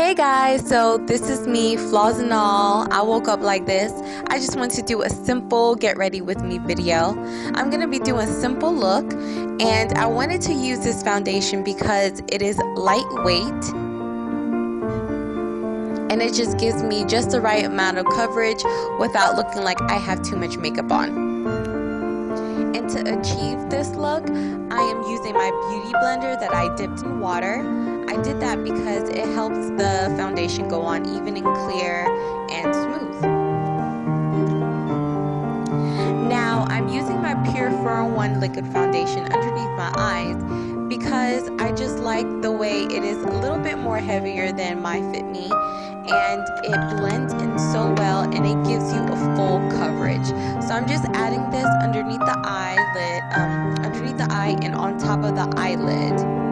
Hey guys, so this is me, flaws and all. I woke up like this. I just want to do a simple get ready with me video. I'm going to be doing a simple look and I wanted to use this foundation because it is lightweight and it just gives me just the right amount of coverage without looking like I have too much makeup on. And to achieve this look, I am using my beauty blender that I dipped in water. I did that because it helps the foundation go on even and clear and smooth. Now I'm using my Pure 4-in-1 liquid foundation underneath my eyes because I just like the way it is a little bit more heavier than my Fit Me and it blends in so well and it gives you a full coverage. So I'm just adding this underneath the eyelid, um, underneath the eye and on top of the eyelid.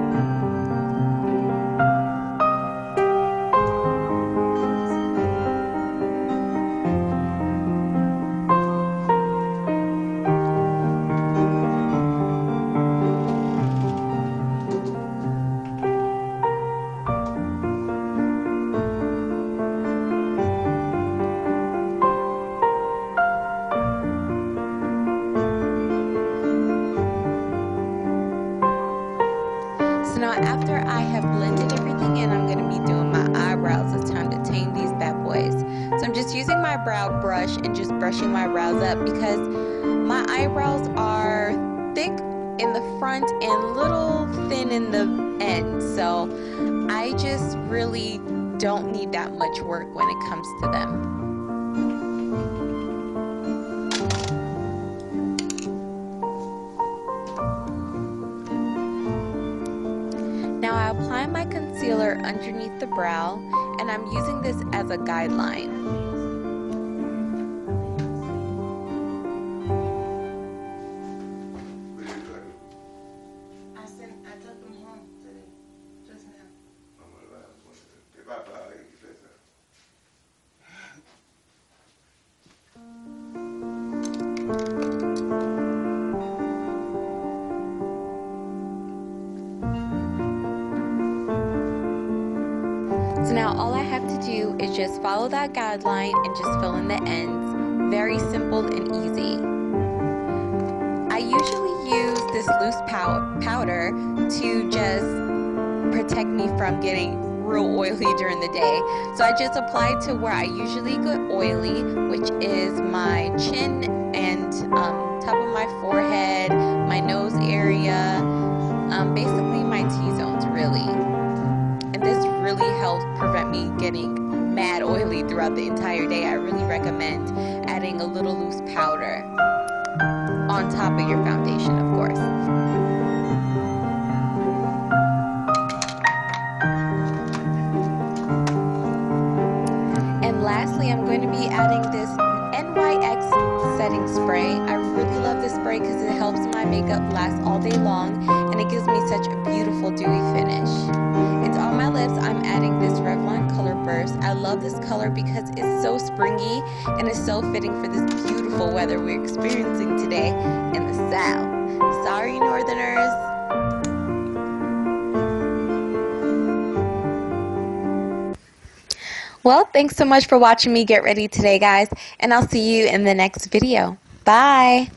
Now after I have blended everything in, I'm going to be doing my eyebrows. It's time to tame these bad boys. So I'm just using my brow brush and just brushing my brows up because my eyebrows are thick in the front and little thin in the end. So I just really don't need that much work when it comes to them. My concealer underneath the brow and I'm using this as a guideline. So now all I have to do is just follow that guideline and just fill in the ends. Very simple and easy. I usually use this loose pow powder to just protect me from getting real oily during the day. So I just apply to where I usually get oily, which is my chin throughout the entire day. I really recommend adding a little loose powder on top of your foundation, of course. And lastly, I'm going to be adding this NYX setting spray. I really love this spray because it helps my makeup last all day long and it gives me such a beautiful dewy finish. I love this color because it's so springy and it's so fitting for this beautiful weather we're experiencing today in the South. Sorry, Northerners. Well, thanks so much for watching me get ready today, guys, and I'll see you in the next video. Bye!